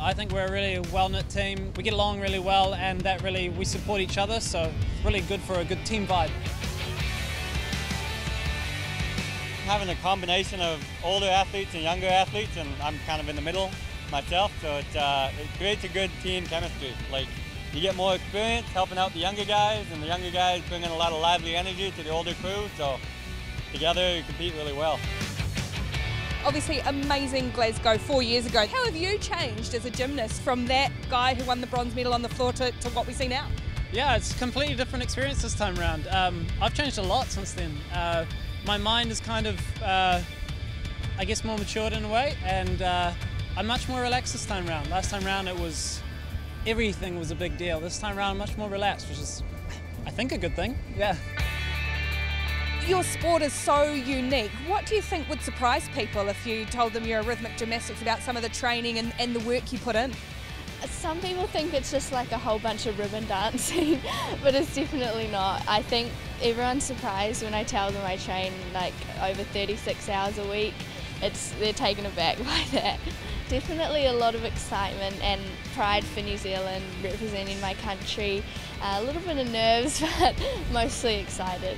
I think we're a really well-knit team. We get along really well and that really, we support each other, so it's really good for a good team vibe. Having a combination of older athletes and younger athletes, and I'm kind of in the middle myself, so it, uh, it creates a good team chemistry. Like, you get more experience helping out the younger guys, and the younger guys bring in a lot of lively energy to the older crew, so together you compete really well. Obviously, amazing Glasgow four years ago. How have you changed as a gymnast from that guy who won the bronze medal on the floor to, to what we see now? Yeah, it's a completely different experience this time around. Um, I've changed a lot since then. Uh, my mind is kind of, uh, I guess, more matured in a way, and uh, I'm much more relaxed this time around. Last time around, it was everything was a big deal. This time around, much more relaxed, which is, I think, a good thing. Yeah. Your sport is so unique. What do you think would surprise people if you told them you're a rhythmic gymnastics about some of the training and, and the work you put in? Some people think it's just like a whole bunch of ribbon dancing, but it's definitely not. I think everyone's surprised when I tell them I train like over 36 hours a week. It's they're taken aback by that. Definitely a lot of excitement and pride for New Zealand, representing my country. Uh, a little bit of nerves, but mostly excited.